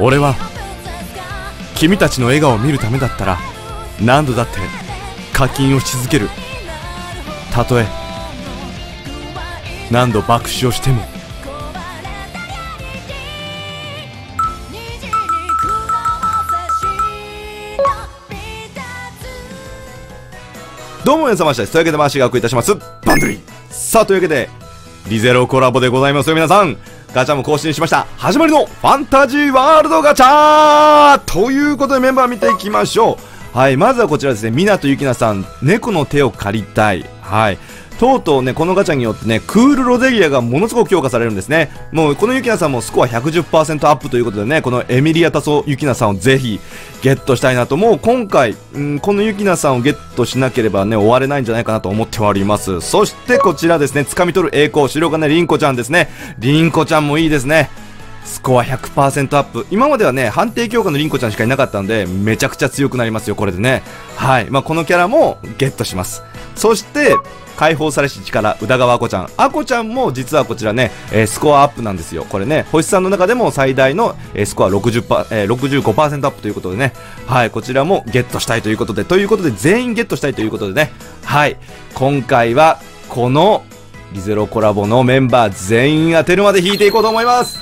俺は君たちの笑顔を見るためだったら何度だって課金をし続けるたとえ何度爆笑してもどうも皆様です。というわけで回しがお送りいたします。バンドリーさあ、というわけで、リゼロコラボでございますよ、皆さん。ガチャも更新しました。始まりのファンタジーワールドガチャということでメンバー見ていきましょう。はい、まずはこちらですね、港ゆきなさん、猫の手を借りたい。はい。とうとうね、このガチャによってね、クールロゼリアがものすごく強化されるんですね。もう、このユキナさんもスコア110%アップということでね、このエミリアタソユキナさんをぜひゲットしたいなと、もう今回、ん、このユキナさんをゲットしなければね、終われないんじゃないかなと思っております。そしてこちらですね、掴み取る栄光、白金凛子ちゃんですね。凛子ちゃんもいいですね。スコア100%アップ。今まではね、判定強化のリンコちゃんしかいなかったんで、めちゃくちゃ強くなりますよ、これでね。はい。まあ、このキャラもゲットします。そして、解放されし力、宇田川あこちゃん。あこちゃんも実はこちらね、えー、スコアアップなんですよ。これね、星さんの中でも最大の、えー、スコア60%、えー、65%アップということでね、はい、こちらもゲットしたいということで、ということで全員ゲットしたいということでね、はい、今回はこのリゼロコラボのメンバー全員当てるまで引いていこうと思います。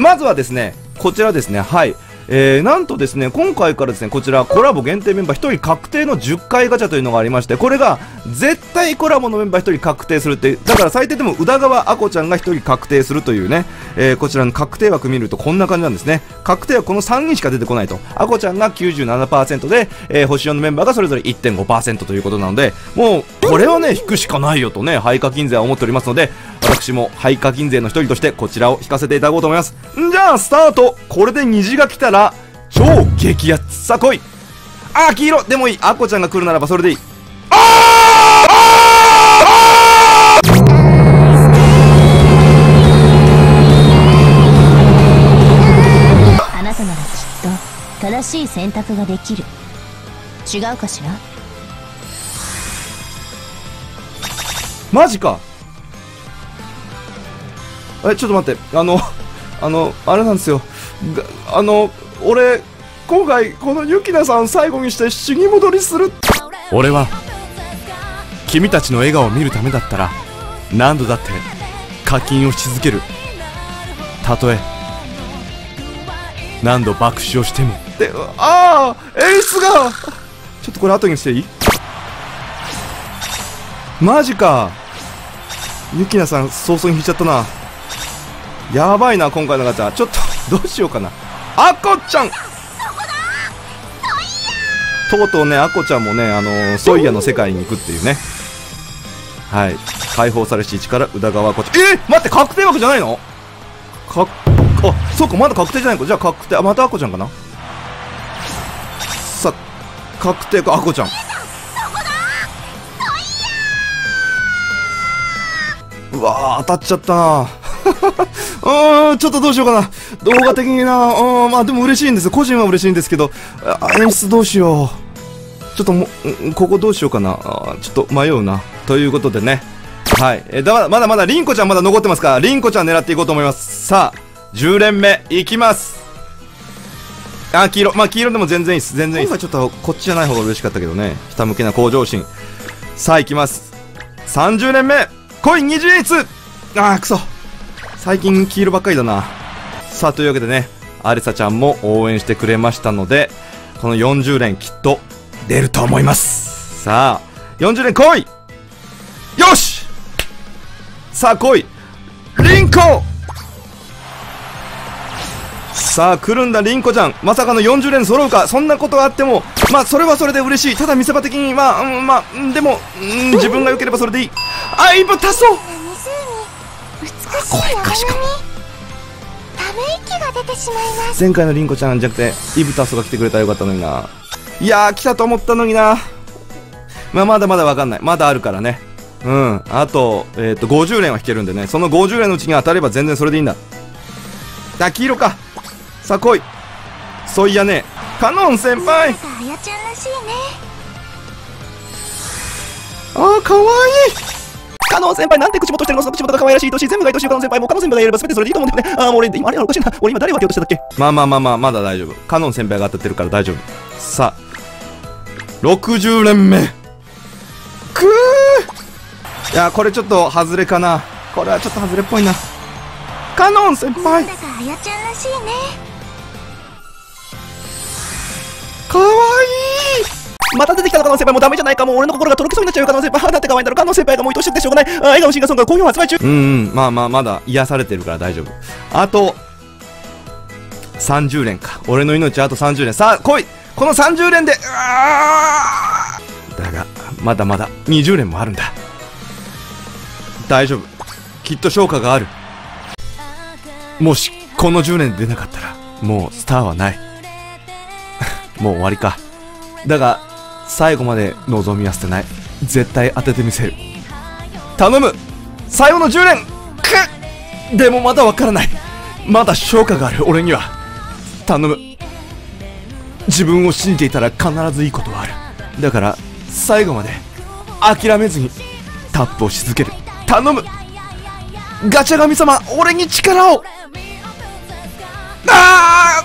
まずはですね、こちらですね、はい、えー、なんとですね、今回からですね、こちらコラボ限定メンバー1人確定の10回ガチャというのがありまして、これが絶対コラボのメンバー1人確定するって、だから最低でも宇田川あこちゃんが1人確定するというね、えー、こちらの確定枠見るとこんな感じなんですね。確定はこの3人しか出てこないと。あこちゃんが97%で、えー、星4のメンバーがそれぞれ1.5%ということなので、もう、これはね、引くしかないよとね、廃課金税は思っておりますので、私も廃課金税の1人としてこちらを引かせていただこうと思います。んじゃあ、スタートこれで虹が来たら、超激アツさあ来い。あー黄色でもいい。あこちゃんが来るならばそれでいい。ああなたならきっと正しい選択ができる違うかしらマジかえちょっと待ってあのあのあれなんですよあの俺今回このユキナさん最後にして死に戻りする。俺は君たちの笑顔を見るためだったら何度だって課金をし続ける。たとえ何度爆笑しても。でああ演出がちょっとこれ後にしていい？マジか。ユキナさん早々に引いちゃったな。やばいな今回のガチャ。ちょっとどうしようかなあこちゃん。とうとうねあこちゃんもねあのー、ソイヤの世界に行くっていうね。はい。解放されし力宇田川こちえー、待って確定枠じゃないの？かあそうかまだ確定じゃないか。じゃあ確定あまたあこちゃんかな？さ確定かあこちゃん。うわ当たっちゃったな。うん、ちょっとどうしようかな。動画的にな、うん、まあでも嬉しいんです。個人は嬉しいんですけど、演出どうしよう。ちょっとも、ここどうしようかな。ちょっと迷うな。ということでね。はい。えだまだまだ、りんこちゃんまだ残ってますか？ら、りんこちゃん狙っていこうと思います。さあ、10連目、いきます。あ、黄色。まあ黄色でも全然いいです。全然いいです。今ちょっとこっちじゃない方が嬉しかったけどね。ひたむきな向上心。さあ、いきます。30年目、コイン20列あー、くそ。最近黄色ばっかりだな。さあ、というわけでね、アリサちゃんも応援してくれましたので、この40連きっと出ると思います。さあ、40連来い!よし!さあ来い!リンコ!さあ来るんだリンコちゃん。まさかの40連揃うか。そんなことがあってもまあそれはそれで嬉しい。ただ見せ場的にまあ、うん、まあでも、うん、自分が良ければそれでいい。あいぶ足そう声かしかも。ため息が出てしまいます。前回のリンコちゃんじゃなくてイブタスが来てくれたらよかったのにな。いやー来たと思ったのにな。まあまだまだわかんない。まだあるからね。うん。あと,、えー、と50連は引けるんでね。その50連のうちに当たれば全然それでいいんだ。あ黄色か。さあ来い。そういやね。カノン先輩。あやちゃんらしいね。あーかわいいカノン先輩なんて口元してるのその口元が可愛らしい愛しい全部が愛しいカノン先輩もうカノン先輩がいれば全てそれでいいと思うんだよねあーもう俺今あれおかしいな俺今誰を当てようとしてたっけ？まあまあまあまあ、まだ大丈夫。カノン先輩が当たってるから大丈夫。さあ、60連目。くーいや、これちょっと外れかな。これはちょっと外れっぽいな。カノン先輩だかあやちゃんらしいねかわいいまた出てきたのカノン先輩もうダメじゃないかもう俺の心がとろけそうになっちゃうよカノン先輩あーなんて可愛いんだろうカノン先輩がもう愛しくてしょうがない笑顔シンガーソングが好評発売中うんうん、まあまあ、まだ癒されてるから大丈夫。あと、30連か。俺の命あと30連。さあ、来いこの30連で、うわーだが、まだまだ20連もあるんだ。大丈夫。きっと昇華がある。もし、この10連で出なかったら、もうスターはない。もう終わりか。だが、最後まで望みは捨てない。絶対当ててみせる。頼む。最後の10連くっ。でもまだわからない。まだ昇華がある。俺には。頼む。自分を信じていたら必ずいいことはある。だから最後まで諦めずにタップをし続ける。頼む。ガチャ神様俺に力を。ああ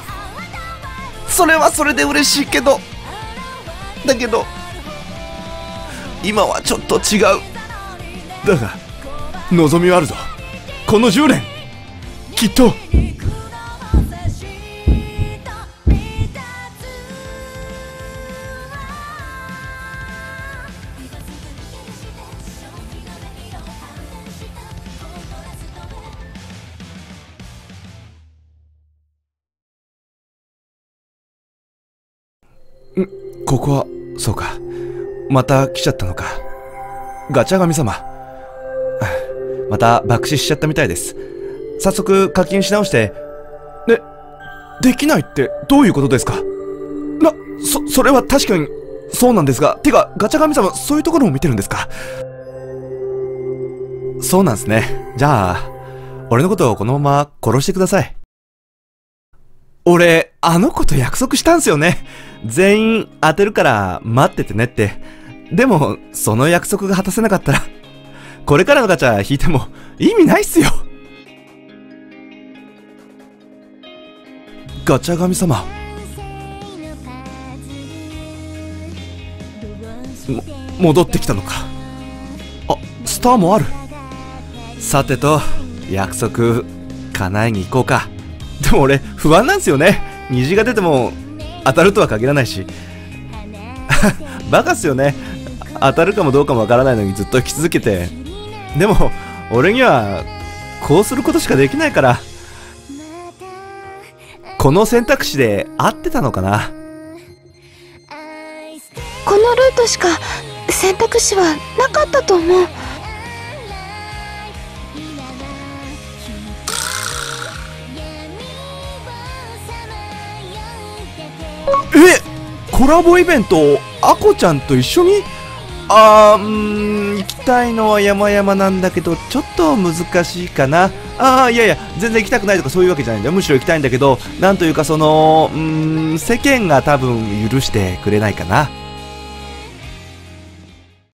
それはそれで嬉しいけど。だけど今はちょっと違う。だが望みはあるぞ。この10年きっと。ここはそうかまた来ちゃったのかガチャ神様また爆死しちゃったみたいです。早速課金し直して、ね、できないってどういうことですか？な、そ、それは確かにそうなんですが、てかガチャ神様そういうところも見てるんですか？そうなんですね。じゃあ、俺のことをこのまま殺してください。俺、あの子と約束したんすよね。全員当てるから待っててねって。でも、その約束が果たせなかったら、これからのガチャ引いても意味ないっすよ。ガチャ神様。も戻ってきたのか。あスターもある。さてと約束叶えに行こうか。でも俺不安なんすよね。虹が出ても当たるとは限らないし。バカっすよね。当たるかもどうかもわからないのにずっと引き続けて。でも俺にはこうすることしかできないから。この選択肢で合ってたのかな。このルートしか選択肢はなかったと思う。えコラボイベントアコちゃんと一緒に？あーうーん行きたいのは山々なんだけどちょっと難しいかな。ああいやいや全然行きたくないとかそういうわけじゃないんだむしろ行きたいんだけどなんというかそのうーん世間が多分許してくれないかな。